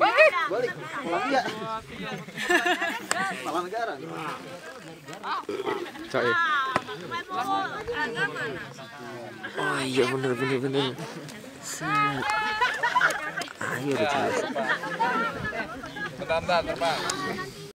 Balik. Pulang ya. kepala negara. cai. Oh iya bener bener bener. Ayo udah jelas. Bentar, bentar, terbang.